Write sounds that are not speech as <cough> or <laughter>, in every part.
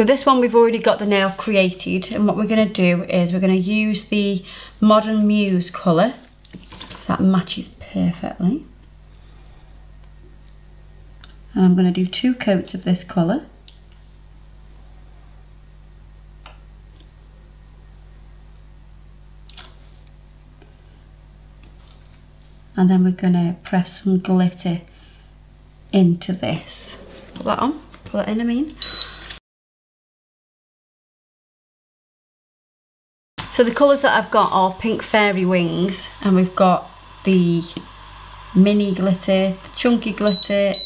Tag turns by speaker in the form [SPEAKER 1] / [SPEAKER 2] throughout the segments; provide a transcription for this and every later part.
[SPEAKER 1] So this one we've already got the nail created and what we're going to do is we're going to use the Modern Muse colour. So that matches perfectly. And I'm going to do two coats of this colour. And then we're going to press some glitter into this. Put that on, put that in I mean. So the colours that I've got are Pink Fairy Wings and we've got the mini glitter, the chunky glitter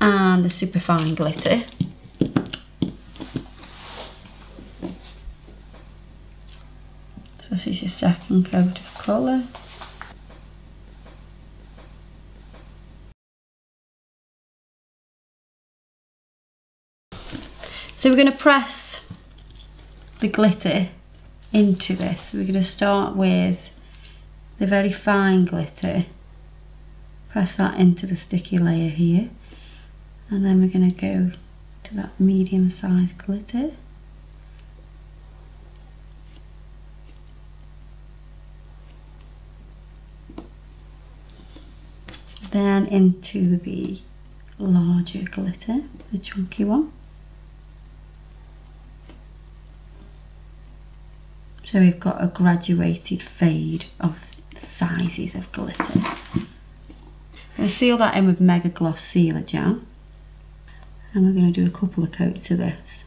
[SPEAKER 1] and the super fine glitter. So this is your second coat of colour. So we're going to press the glitter into this. We're going to start with the very fine glitter. Press that into the sticky layer here. And then we're going to go to that medium sized glitter. Then into the larger glitter, the chunky one. So we've got a graduated fade of sizes of glitter. I'm going to seal that in with Mega Gloss Sealer Gel. And we're going to do a couple of coats of this.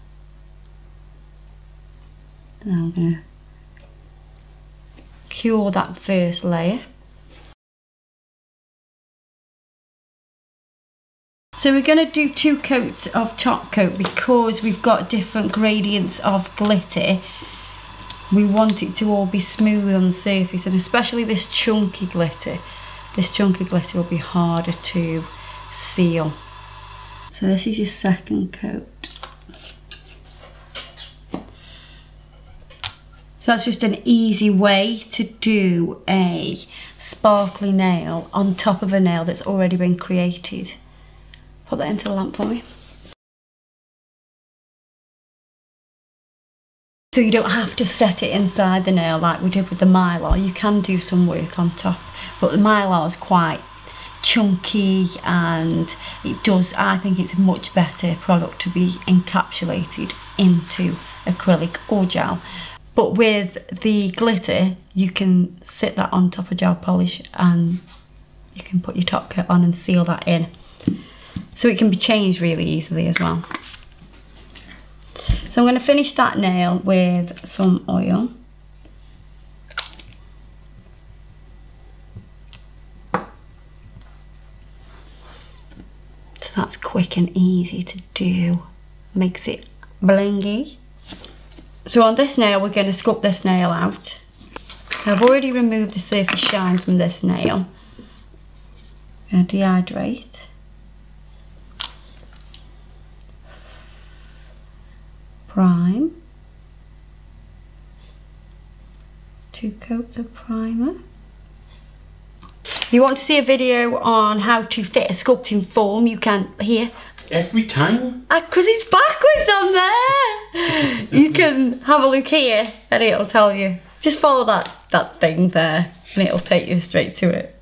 [SPEAKER 1] Now we're going to cure that first layer. So we're going to do two coats of top coat because we've got different gradients of glitter we want it to all be smooth on the surface and especially this chunky glitter. This chunky glitter will be harder to seal. So this is your second coat. So that's just an easy way to do a sparkly nail on top of a nail that's already been created. Put that into the lamp for me So you don't have to set it inside the nail like we did with the Mylar. You can do some work on top, but the Mylar is quite chunky and it does, I think it's a much better product to be encapsulated into acrylic or gel. But with the glitter, you can sit that on top of gel polish and you can put your top coat on and seal that in. So it can be changed really easily as well. So I'm going to finish that nail with some oil. So that's quick and easy to do. Makes it blingy. So on this nail, we're going to sculpt this nail out. I've already removed the surface shine from this nail. I'm going to dehydrate. Prime, two coats of primer. If you want to see a video on how to fit a sculpting form, you can here.
[SPEAKER 2] Every time?
[SPEAKER 1] Because uh, it's backwards on there. you can have a look here and it'll tell you. Just follow that, that thing there and it'll take you straight to it.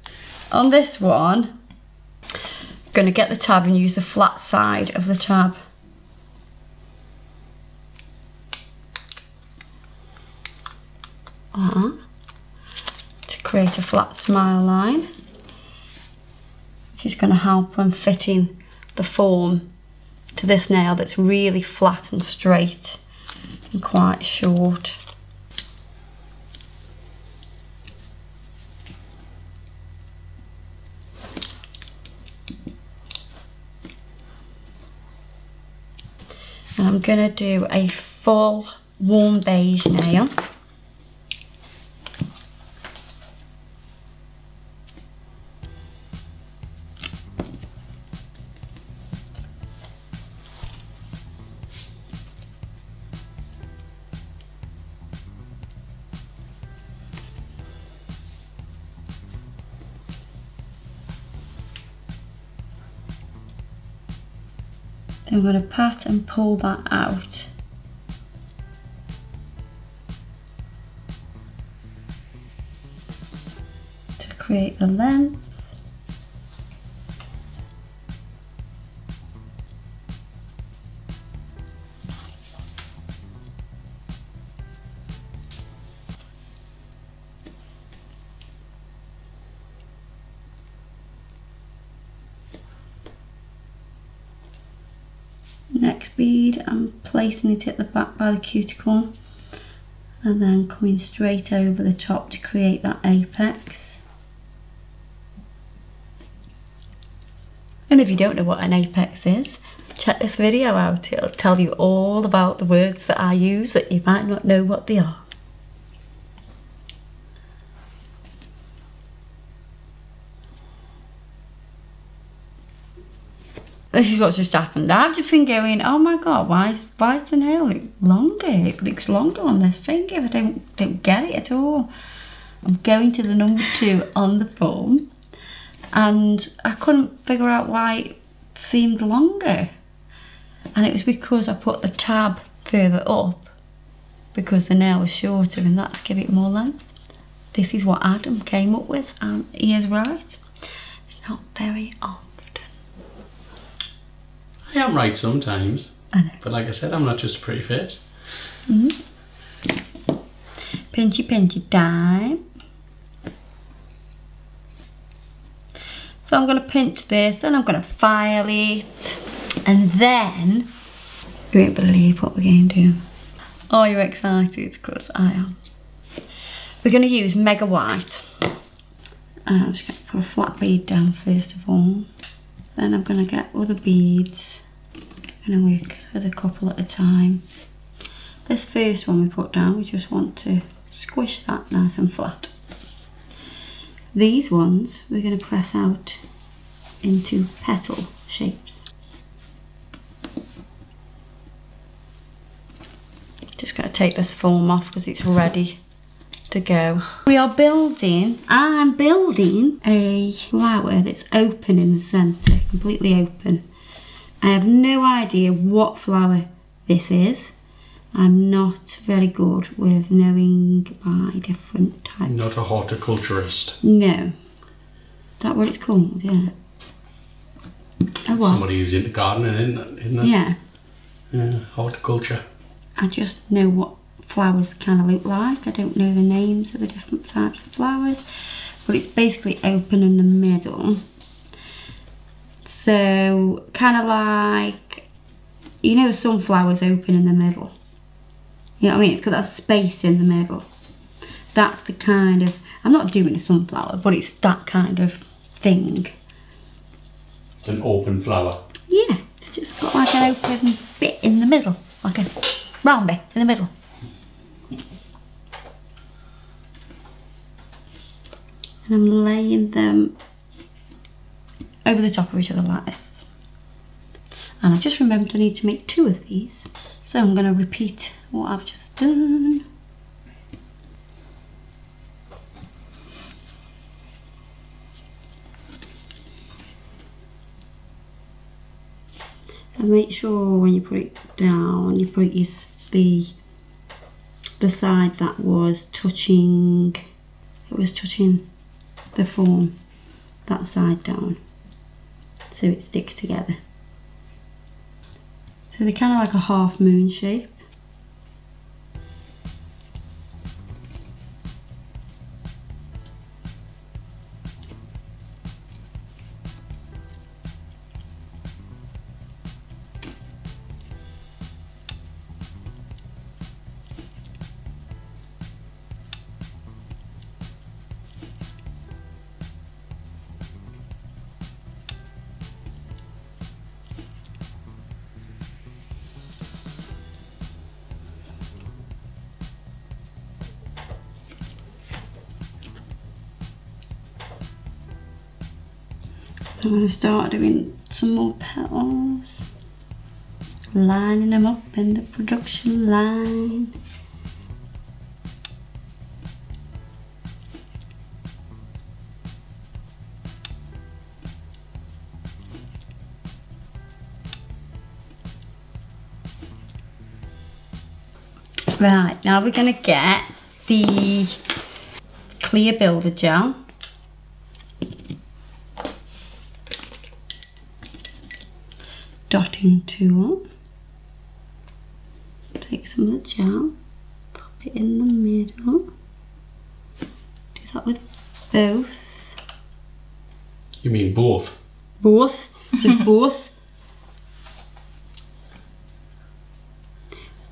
[SPEAKER 1] On this one, I'm going to get the tab and use the flat side of the tab. Uh, to create a flat smile line which is going to help when fitting the form to this nail that's really flat and straight and quite short. And I'm going to do a full warm beige nail. I'm going to pat and pull that out. To create the length. Next bead, I'm placing it at the back by the cuticle and then coming straight over the top to create that apex. And if you don't know what an apex is, check this video out. It'll tell you all about the words that I use that you might not know what they are. This is what's just happened. I've just been going, oh my god, why is, why is the nail look longer? It looks longer on this finger. I don't, don't get it at all. I'm going to the number two on the form and I couldn't figure out why it seemed longer. And it was because I put the tab further up because the nail was shorter and that's give it more length. This is what Adam came up with and he is right. It's not very off.
[SPEAKER 2] I am right sometimes.
[SPEAKER 1] I know.
[SPEAKER 2] But like I said, I'm not just a pretty face.
[SPEAKER 1] Mm -hmm. Pinchy, pinchy time. So I'm going to pinch this and I'm going to file it. And then, you won't believe what we're going to do. Are you excited? Because I am. We're going to use Mega White. And I'm just going to put a flat bead down first of all. Then I'm going to get other beads and work with a couple at a time. This first one we put down, we just want to squish that nice and flat. These ones we're going to press out into petal shapes. Just got to take this form off because it's ready to go. We are building, I'm building a flower that's open in the centre, completely open. I have no idea what flower this is. I'm not very good with knowing by different types.
[SPEAKER 2] Not a horticulturist.
[SPEAKER 1] No. Is that what it's called? Yeah.
[SPEAKER 2] Oh, what? Somebody who's into gardening, isn't it?
[SPEAKER 1] Yeah.
[SPEAKER 2] Yeah, horticulture.
[SPEAKER 1] I just know what flowers kind of look like. I don't know the names of the different types of flowers. But it's basically open in the middle so kind of like, you know sunflowers open in the middle. You know what I mean? It's got that space in the middle. That's the kind of, I'm not doing a sunflower, but it's that kind of thing.
[SPEAKER 2] It's An open flower?
[SPEAKER 1] Yeah, it's just got like an open bit in the middle, like a round bit in the middle. And I'm laying them over the top of each other like this. And I just remembered I need to make two of these. So I'm going to repeat what I've just done. And make sure when you put it down, you put it the the side that was touching, it was touching the form, that side down so it sticks together. So they're kind of like a half moon shape. I'm going to start doing some more petals, lining them up in the production line. Right, now we're going to get the clear builder gel sculpting tool. Take some of the gel, pop it in the middle. Do that with both.
[SPEAKER 2] You mean both?
[SPEAKER 1] Both. With <laughs> both.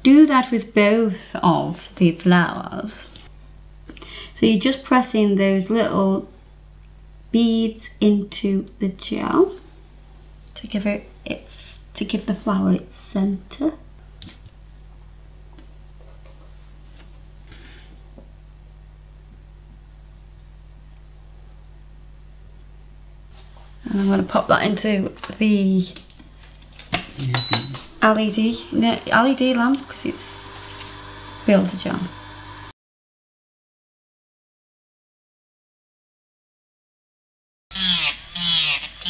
[SPEAKER 1] Do that with both of the flowers. So you're just pressing those little beads into the gel to give it its to give the flower its center. And I'm going to pop that into the LED, LED lamp because it's build the gel.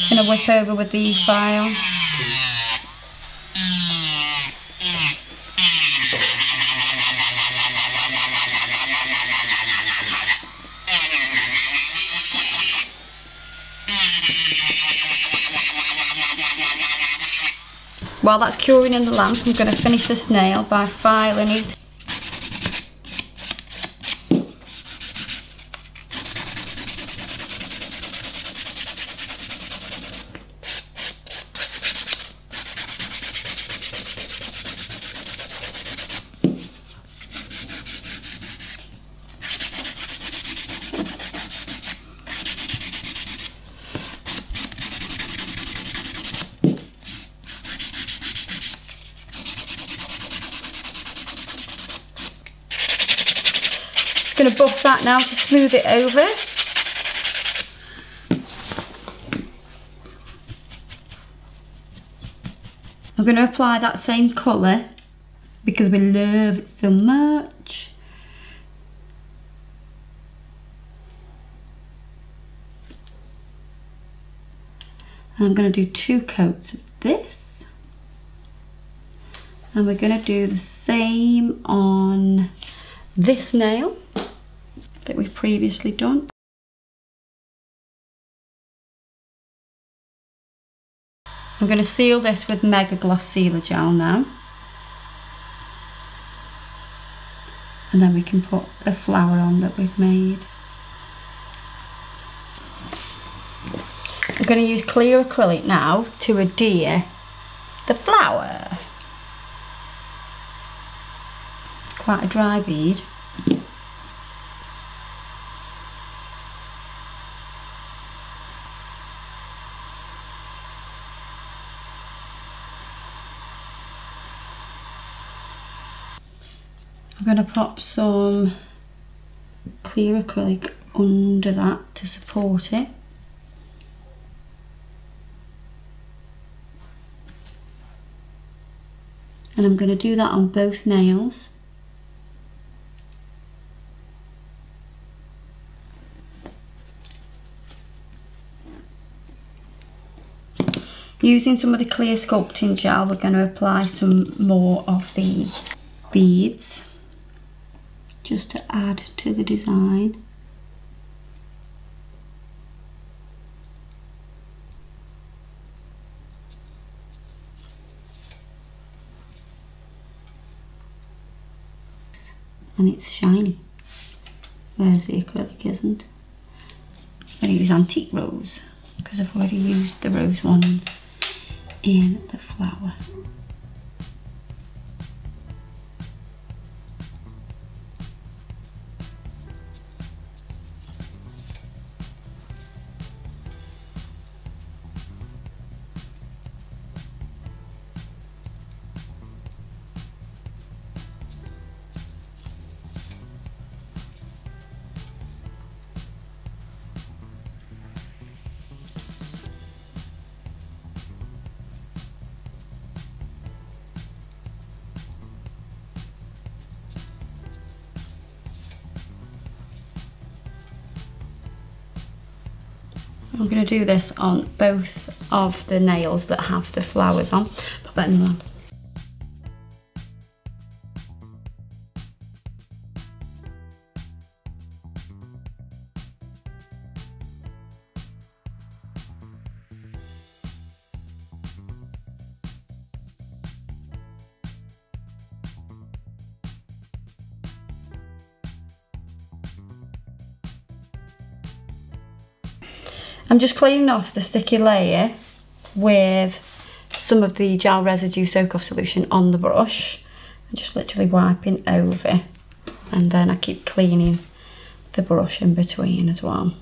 [SPEAKER 1] Gonna whip over with the file. While that's curing in the lamp, I'm going to finish this nail by filing it going to buff that now to smooth it over. I'm going to apply that same colour because we love it so much. And I'm going to do two coats of this. And we're going to do the same on this nail that we've previously done. I'm going to seal this with Mega Gloss Sealer Gel now. And then we can put the flower on that we've made. I'm going to use clear acrylic now to adhere the flower. Quite a dry bead. Going to pop some clear acrylic under that to support it. And I'm going to do that on both nails. Using some of the clear sculpting gel, we're going to apply some more of the beads just to add to the design. And it's shiny, whereas the acrylic isn't. I'm going to use antique rose because I've already used the rose ones in the flower. I'm going to do this on both of the nails that have the flowers on. Pop that in the I'm just cleaning off the sticky layer with some of the gel residue soak off solution on the brush. I'm just literally wiping over and then I keep cleaning the brush in between as well.